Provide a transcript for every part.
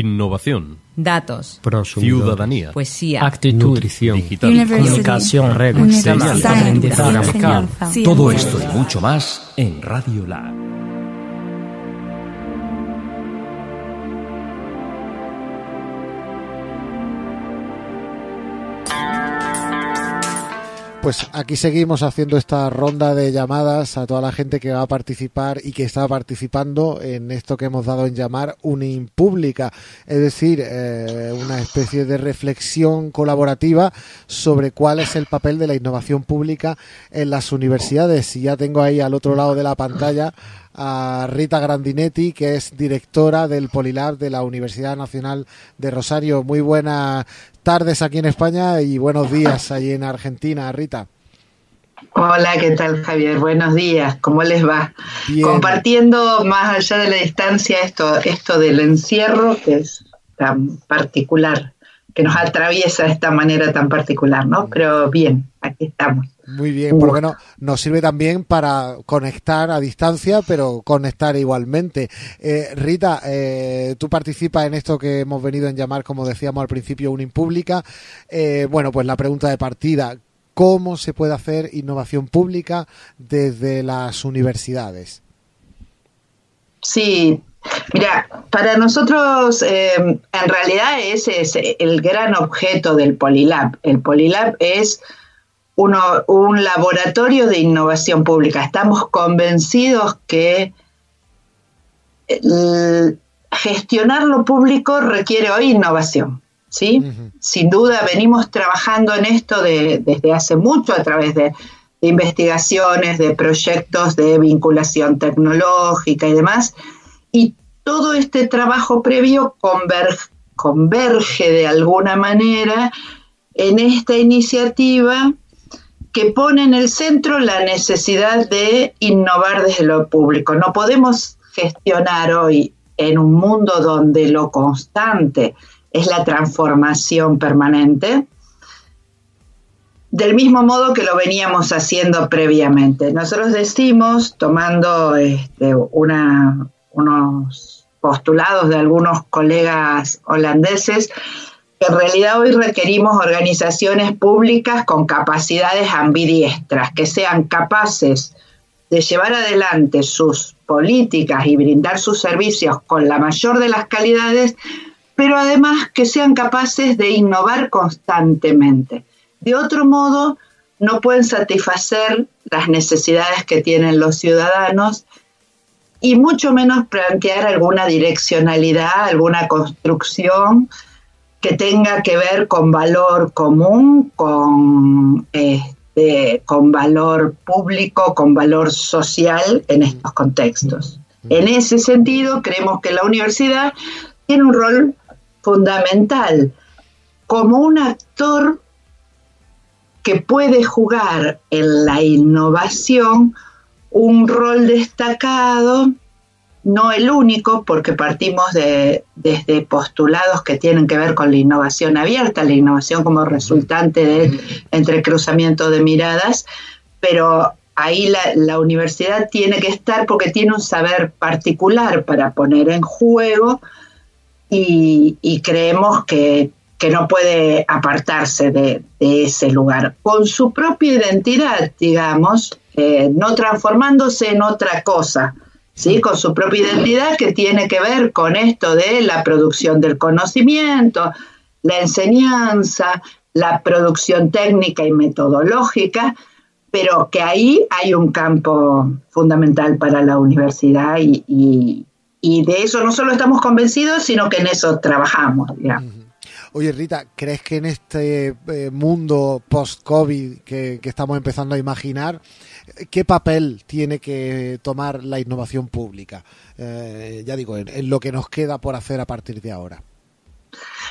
Innovación. Datos. Ciudadanía. Poesía. Actitud. Nutrición. Digital. Comunicación. Reglas. Todo esto y mucho más en Radio Lab. Pues aquí seguimos haciendo esta ronda de llamadas a toda la gente que va a participar y que está participando en esto que hemos dado en llamar Unimpública, es decir, eh, una especie de reflexión colaborativa sobre cuál es el papel de la innovación pública en las universidades. Y ya tengo ahí al otro lado de la pantalla a Rita Grandinetti, que es directora del Polilab de la Universidad Nacional de Rosario. Muy buenas tardes aquí en España y buenos días allí en Argentina, Rita. Hola, ¿qué tal Javier? Buenos días, ¿cómo les va? Compartiendo más allá de la distancia esto, esto del encierro que es tan particular, que nos atraviesa de esta manera tan particular, ¿no? Pero bien, aquí estamos. Muy bien, por lo menos nos sirve también para conectar a distancia, pero conectar igualmente. Eh, Rita, eh, tú participas en esto que hemos venido en llamar, como decíamos al principio, una impública. Eh, bueno, pues la pregunta de partida, ¿cómo se puede hacer innovación pública desde las universidades? Sí, Mira, para nosotros en realidad ese es el gran objeto del Polilab. El Polilab es un laboratorio de innovación pública. Estamos convencidos que gestionar lo público requiere hoy innovación. ¿sí? Sin duda venimos trabajando en esto desde hace mucho a través de, investigaciones, de proyectos de vinculación tecnológica y demás. Y todo este trabajo previo converge de alguna manera en esta iniciativa que pone en el centro la necesidad de innovar desde lo público. No podemos gestionar hoy en un mundo donde lo constante es la transformación permanente, del mismo modo que lo veníamos haciendo previamente. Nosotros decimos, tomando este, unos postulados de algunos colegas holandeses, en realidad hoy requerimos organizaciones públicas con capacidades ambidiestras, que sean capaces de llevar adelante sus políticas y brindar sus servicios con la mayor de las calidades, pero además que sean capaces de innovar constantemente. De otro modo, no pueden satisfacer las necesidades que tienen los ciudadanos y mucho menos plantear alguna direccionalidad, alguna construcción que tenga que ver con valor común, con, este, con valor público, con valor social en estos contextos. En ese sentido, creemos que la universidad tiene un rol fundamental como un actor que puede jugar en la innovación un rol destacado no el único, porque partimos de, desde postulados que tienen que ver con la innovación abierta, la innovación como resultante del entrecruzamiento de miradas, pero ahí la, universidad tiene que estar porque tiene un saber particular para poner en juego y, creemos que, no puede apartarse de, ese lugar, con su propia identidad, digamos, eh, no transformándose en otra cosa ¿sí? con su propia identidad que tiene que ver con esto de la producción del conocimiento, la enseñanza, la producción técnica y metodológica, pero que ahí hay un campo fundamental para la universidad y, de eso no solo estamos convencidos, sino que en eso trabajamos. Oye, Rita, ¿crees que en este eh, mundo post-COVID que, estamos empezando a imaginar, ¿qué papel tiene que tomar la innovación pública? Eh, ya digo, en, lo que nos queda por hacer a partir de ahora.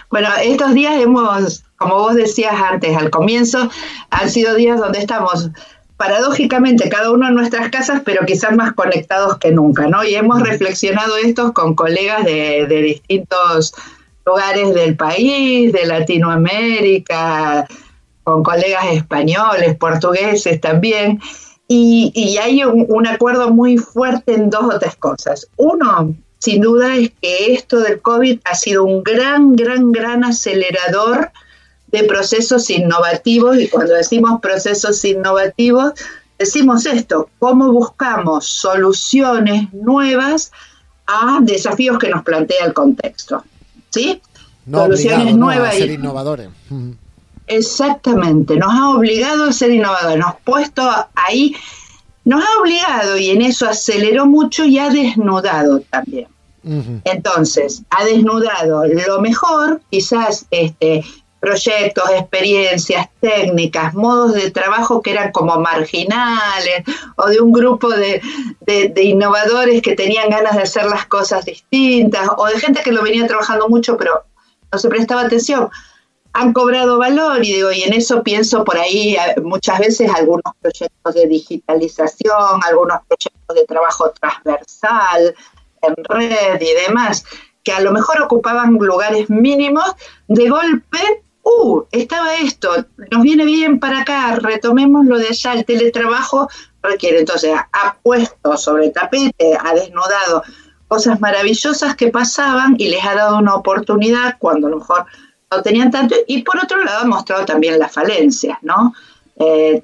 Bueno, estos días hemos, como vos decías antes, al comienzo, han sido días donde estamos paradójicamente cada uno en nuestras casas, pero quizás más conectados que nunca, ¿no? Y hemos reflexionado esto con colegas de, de distintos lugares del país, de Latinoamérica, con colegas españoles, portugueses también, y, hay un, acuerdo muy fuerte en dos o tres cosas. Uno, sin duda es que esto del COVID ha sido un gran, gran, gran acelerador de procesos innovativos y cuando decimos procesos innovativos, decimos esto, cómo buscamos soluciones nuevas a desafíos que nos plantea el contexto. ¿Sí? soluciones nuevas. a ser innovadores. Exactamente, nos ha obligado a ser innovadores, nos ha puesto ahí, nos ha obligado y en eso aceleró mucho y ha desnudado también. Entonces, ha desnudado lo mejor, quizás este, proyectos, experiencias, técnicas, modos de trabajo que eran como marginales o de un grupo de, de, innovadores que tenían ganas de hacer las cosas distintas o de gente que lo venía trabajando mucho pero no se prestaba atención. Han cobrado valor y digo, y en eso pienso por ahí eh, muchas veces algunos proyectos de digitalización, algunos proyectos de trabajo transversal en red y demás, que a lo mejor ocupaban lugares mínimos, de golpe uh, estaba esto, nos viene bien para acá, retomemos lo de allá, el teletrabajo requiere, entonces ha puesto sobre tapete, ha desnudado cosas maravillosas que pasaban y les ha dado una oportunidad cuando a lo mejor no tenían tanto, y por otro lado ha mostrado también las falencias, ¿no? Eh,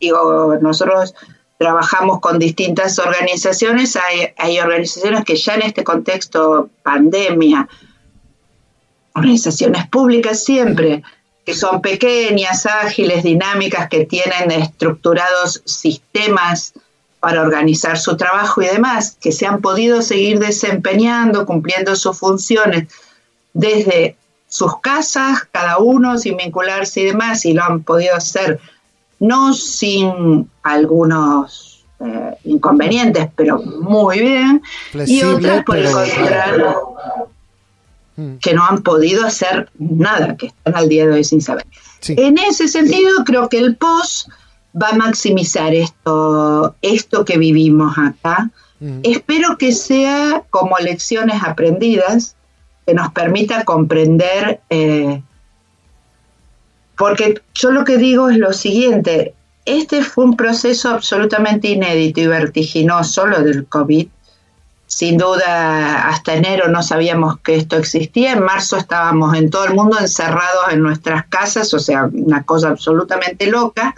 digo, nosotros trabajamos con distintas organizaciones, hay, hay organizaciones que ya en este contexto pandemia, organizaciones públicas siempre, que son pequeñas, ágiles, dinámicas, que tienen estructurados sistemas para organizar su trabajo y demás, que se han podido seguir desempeñando, cumpliendo sus funciones desde sus casas, cada uno sin vincularse y demás, y lo han podido hacer no sin algunos eh, inconvenientes, pero muy bien, y otras por el contrario Mm. que no han podido hacer nada, que están al día de hoy sin saber. En ese sentido, creo que el POS va a maximizar esto, esto que vivimos acá. Mm. Espero que sea como lecciones aprendidas, que nos permita comprender, eh, porque yo lo que digo es lo siguiente, este fue un proceso absolutamente inédito y vertiginoso, lo del COVID, sin duda, hasta enero no sabíamos que esto existía. En marzo estábamos en todo el mundo encerrados en nuestras casas, o sea, una cosa absolutamente loca.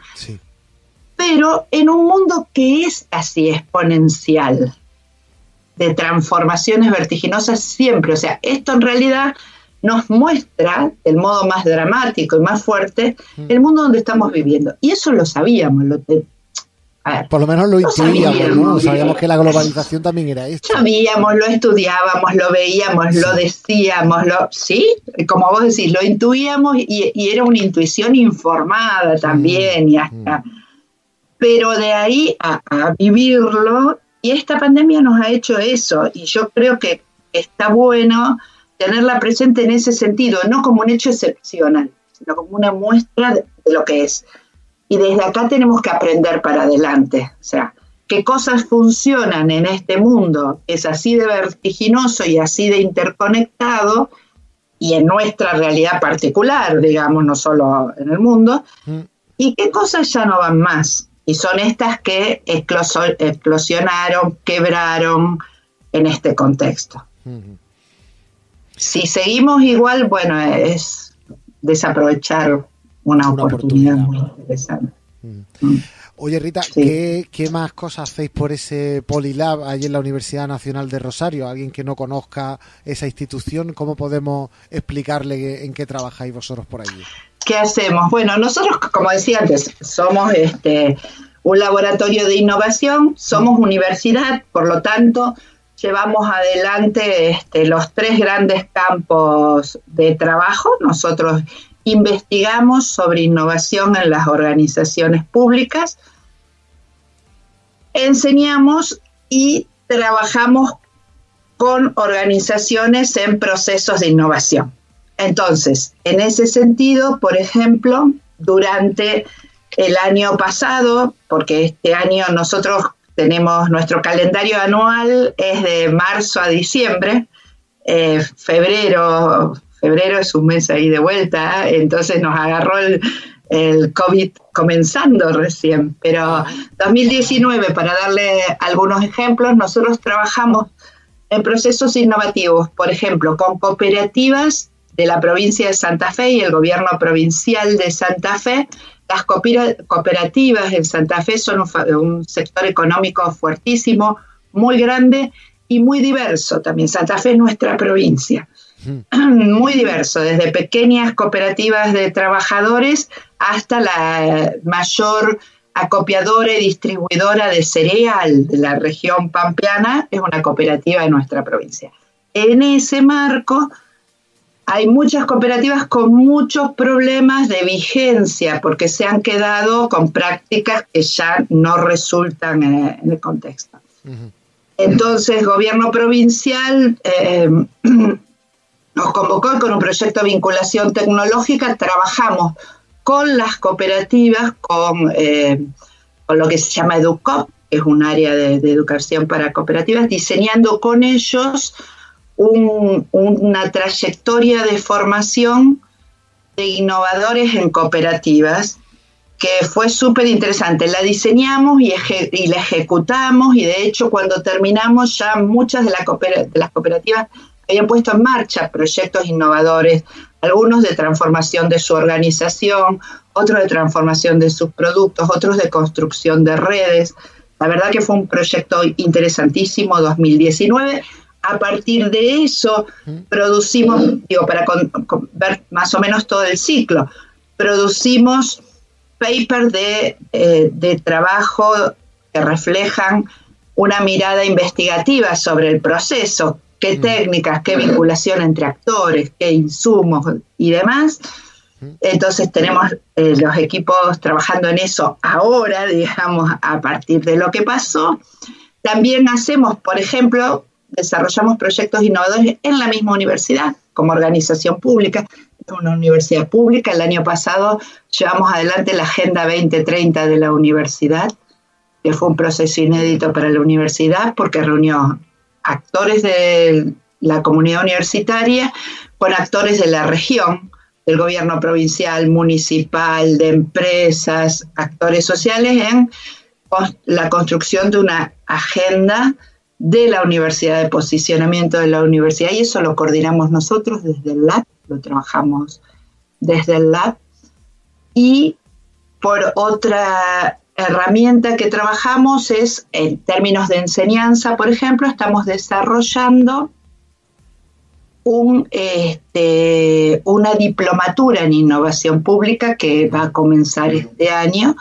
Pero en un mundo que es así exponencial, de transformaciones vertiginosas siempre. O sea, esto en realidad nos muestra el modo más dramático y más fuerte mm. el mundo donde estamos viviendo. Y eso lo sabíamos, lo, por lo menos lo intuíamos, ¿no? Sabíamos que la globalización también era esto. Sabíamos, lo estudiábamos, lo veíamos, lo decíamos, lo, sí, como vos decís, lo intuíamos y, era una intuición informada también y hasta. Mm. Pero de ahí a, a, vivirlo, y esta pandemia nos ha hecho eso, y yo creo que está bueno tenerla presente en ese sentido, no como un hecho excepcional, sino como una muestra de lo que es y desde acá tenemos que aprender para adelante. O sea, qué cosas funcionan en este mundo, es así de vertiginoso y así de interconectado, y en nuestra realidad particular, digamos, no solo en el mundo, mm. y qué cosas ya no van más. Y son estas que explosionaron, quebraron en este contexto. Si seguimos igual, bueno, es desaprovechar una, oportunidad, muy interesante. Mm. Mm. Oye, Rita, ¿qué, más cosas hacéis por ese Polilab allí en la Universidad Nacional de Rosario? Alguien que no conozca esa institución, ¿cómo podemos explicarle en qué trabajáis vosotros por allí? ¿Qué hacemos? Bueno, nosotros, como decía antes, somos este, un laboratorio de innovación, somos universidad, por lo tanto, llevamos adelante este, los tres grandes campos de trabajo. Nosotros investigamos sobre innovación en las organizaciones públicas, enseñamos y trabajamos con organizaciones en procesos de innovación. Entonces, en ese sentido, por ejemplo, durante el año pasado, porque este año nosotros tenemos nuestro calendario anual, es de marzo a diciembre, eh, febrero febrero es un mes ahí de vuelta, entonces nos agarró el, COVID comenzando recién, pero 2019, para darle algunos ejemplos, nosotros trabajamos en procesos innovativos, por ejemplo, con cooperativas de la provincia de Santa Fe y el gobierno provincial de Santa Fe. Las cooperativas en Santa Fe son un, sector económico fuertísimo, muy grande y muy diverso también. Santa Fe es nuestra provincia, muy diverso, desde pequeñas cooperativas de trabajadores hasta la mayor acopiadora y distribuidora de cereal de la región pampeana, es una cooperativa de nuestra provincia. En ese marco hay muchas cooperativas con muchos problemas de vigencia porque se han quedado con prácticas que ya no resultan en el contexto. Entonces, gobierno provincial eh, nos convocó con un proyecto de vinculación tecnológica, trabajamos con las cooperativas, con, eh, con lo que se llama EduCop, que es un área de, educación para cooperativas, diseñando con ellos una trayectoria de formación de innovadores en cooperativas que fue súper interesante. La diseñamos y, la ejecutamos y de hecho cuando terminamos ya muchas de las cooperativas habían puesto en marcha proyectos innovadores algunos de transformación de su organización, otros de transformación de sus productos, otros de construcción de redes. La verdad que fue un proyecto interesantísimo 2019. A partir de eso producimos, digo, para ver más o menos todo el ciclo, producimos papers de, eh, de trabajo que reflejan una mirada investigativa sobre el proceso, qué técnicas, qué vinculación entre actores, qué insumos y demás. Entonces tenemos eh, los equipos trabajando en eso ahora, digamos, a partir de lo que pasó. También hacemos, por ejemplo, desarrollamos proyectos innovadores en la misma universidad, como organización pública. Es una universidad pública. El año pasado llevamos adelante la Agenda 2030 de la universidad, que fue un proceso inédito para la universidad porque reunió actores de la comunidad universitaria con actores de la región, del gobierno provincial, municipal, de empresas, actores sociales en la construcción de una agenda de la universidad, de posicionamiento de la universidad, y eso lo coordinamos nosotros desde el LAB, lo trabajamos desde el LAB. Y por otra herramienta que trabajamos es, en términos de enseñanza, por ejemplo, estamos desarrollando un, este, una diplomatura en innovación pública que va a comenzar este año,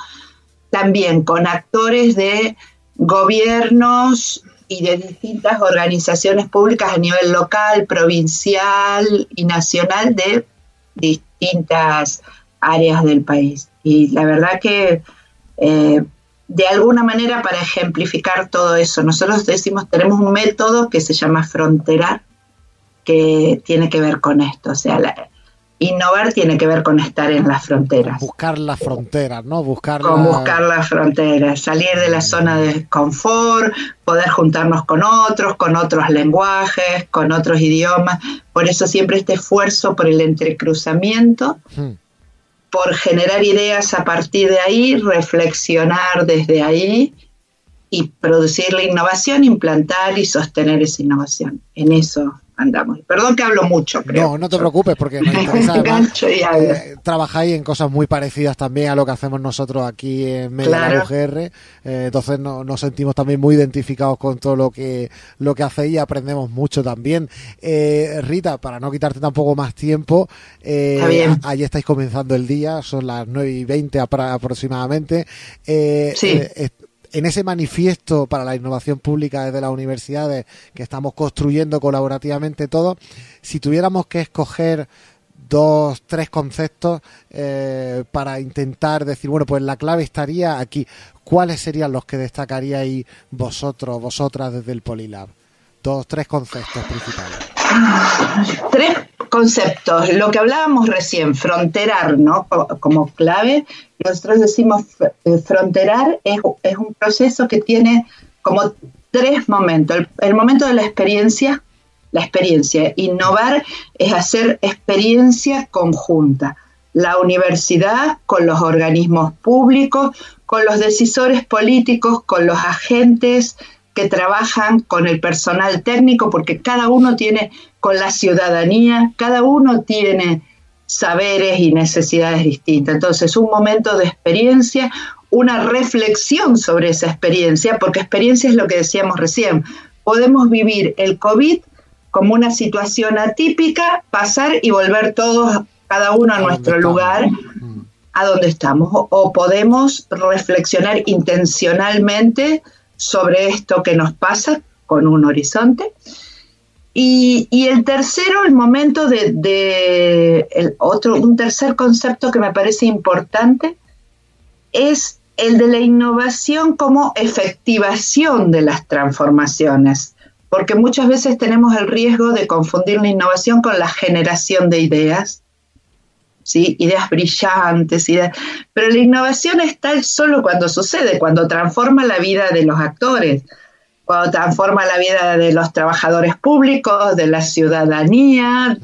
también con actores de gobiernos y de distintas organizaciones públicas a nivel local, provincial y nacional de distintas áreas del país. Y la verdad que eh, de alguna manera para ejemplificar todo eso. Nosotros decimos, tenemos un método que se llama fronterar, que tiene que ver con esto, o sea, innovar tiene que ver con estar en las fronteras. Buscar las fronteras, ¿no? Buscar con buscar las fronteras, salir de la zona de confort, poder juntarnos con otros, con otros lenguajes, con otros idiomas. Por eso siempre este esfuerzo por el entrecruzamiento. Hmm por generar ideas a partir de ahí, reflexionar desde ahí y producir la innovación, implantar y sostener esa innovación. En eso andamos. Perdón que hablo mucho. Creo. No, no te preocupes porque me interesa eh, trabajáis en cosas muy parecidas también a lo que hacemos nosotros aquí en Media UGR. Eh, entonces nos sentimos también muy identificados con todo lo que lo que hacéis y aprendemos mucho también. Eh, Rita, para no quitarte tampoco más tiempo, eh, ahí estáis comenzando el día, son las 9 y 20 aproximadamente. sí en ese manifiesto para la innovación pública desde las universidades que estamos construyendo colaborativamente todos, si tuviéramos que escoger dos, tres conceptos eh, para intentar decir, bueno, pues la clave estaría aquí. ¿Cuáles serían los que destacaríais vosotros, vosotras desde el Polilab? Dos, tres conceptos principales. Tres conceptos. Lo que hablábamos recién, fronterar, ¿no? Como clave, nosotros decimos eh, fronterar es, un proceso que tiene como tres momentos. El, momento de la experiencia, la experiencia. Innovar es hacer experiencia conjunta. La universidad con los organismos públicos, con los decisores políticos, con los agentes que trabajan con el personal técnico, porque cada uno tiene, con la ciudadanía, cada uno tiene saberes y necesidades distintas. Entonces, un momento de experiencia, una reflexión sobre esa experiencia, porque experiencia es lo que decíamos recién. Podemos vivir el COVID como una situación atípica, pasar y volver todos, cada uno a nuestro lugar, a donde estamos. O, podemos reflexionar intencionalmente sobre esto que nos pasa con un horizonte. Y, el tercero, el momento de, el otro, un tercer concepto que me parece importante es el de la innovación como efectivación de las transformaciones porque muchas veces tenemos el riesgo de confundir la innovación con la generación de ideas, ¿sí? ideas brillantes, ideas... pero la innovación está solo cuando sucede, cuando transforma la vida de los actores, cuando transforma la vida de los trabajadores públicos, de la ciudadanía,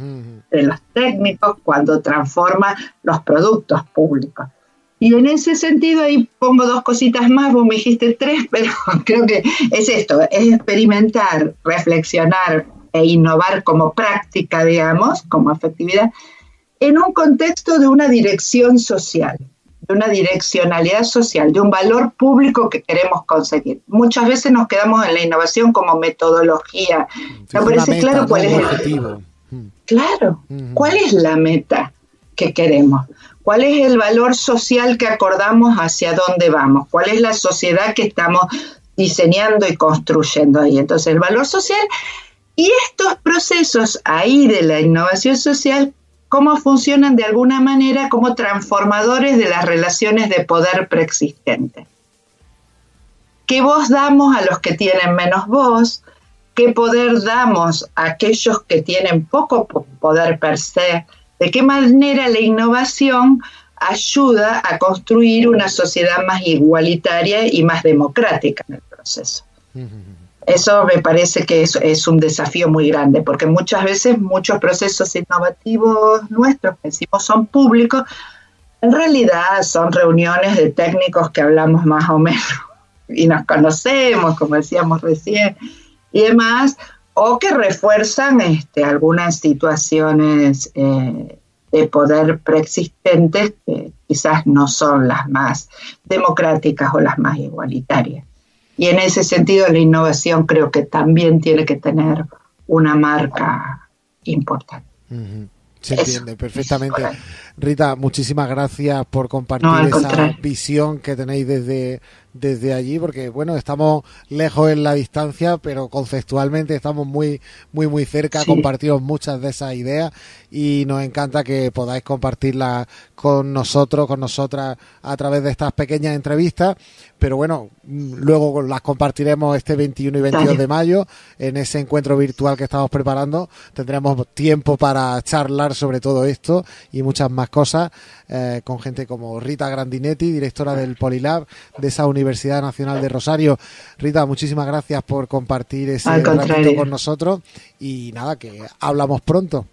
de los técnicos, cuando transforma los productos públicos. Y en ese sentido ahí pongo dos cositas más, vos me dijiste tres, pero creo que es esto, es experimentar, reflexionar e innovar como práctica, digamos, como afectividad, en un contexto de una dirección social, de una direccionalidad social, de un valor público que queremos conseguir. Muchas veces nos quedamos en la innovación como metodología. ¿No parece claro cuál es el objetivo? Claro, ¿cuál es la meta que queremos? ¿Cuál es el valor social que acordamos hacia dónde vamos? ¿Cuál es la sociedad que estamos diseñando y construyendo ahí? Entonces, el valor social y estos procesos ahí de la innovación social, ¿cómo funcionan de alguna manera como transformadores de las relaciones de poder preexistentes? ¿Qué voz damos a los que tienen menos voz? ¿Qué poder damos a aquellos que tienen poco poder per se? de qué manera la innovación ayuda a construir una sociedad más igualitaria y más democrática en el proceso. Eso me parece que es, un desafío muy grande, porque muchas veces muchos procesos innovativos nuestros, que decimos son públicos, en realidad son reuniones de técnicos que hablamos más o menos y nos conocemos, como decíamos recién, y demás, o que refuerzan este, algunas situaciones eh, de poder preexistentes que quizás no son las más democráticas o las más igualitarias. Y en ese sentido la innovación creo que también tiene que tener una marca importante. Se entiende perfectamente. Rita, muchísimas gracias por compartir esa visión que tenéis desde, desde allí, porque bueno, estamos lejos en la distancia, pero conceptualmente estamos muy, muy, muy cerca, compartimos muchas de esas ideas y nos encanta que podáis compartirlas con nosotros, con nosotras a través de estas pequeñas entrevistas. Pero bueno, luego las compartiremos este 21 y 22 de mayo en ese encuentro virtual que estamos preparando. Tendremos tiempo para charlar sobre todo esto y muchas más cosas eh, con gente como Rita Grandinetti, directora del Polilab de esa Universidad Nacional de Rosario. Rita, muchísimas gracias por compartir ese ratito con nosotros y nada, que hablamos pronto.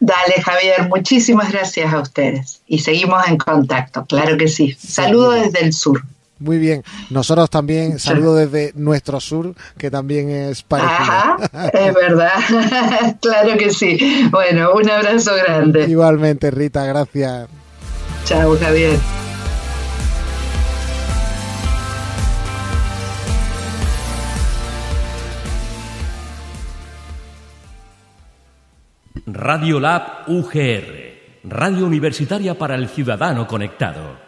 Dale, Javier, muchísimas gracias a ustedes y seguimos en contacto, claro que sí. Saludos desde el sur. Muy bien, nosotros también saludo desde nuestro sur, que también es parecido. Ajá, es verdad, claro que sí. Bueno, un abrazo grande. Igualmente, Rita, gracias. Chao, Javier. Radio Lab UGR, Radio Universitaria para el Ciudadano Conectado.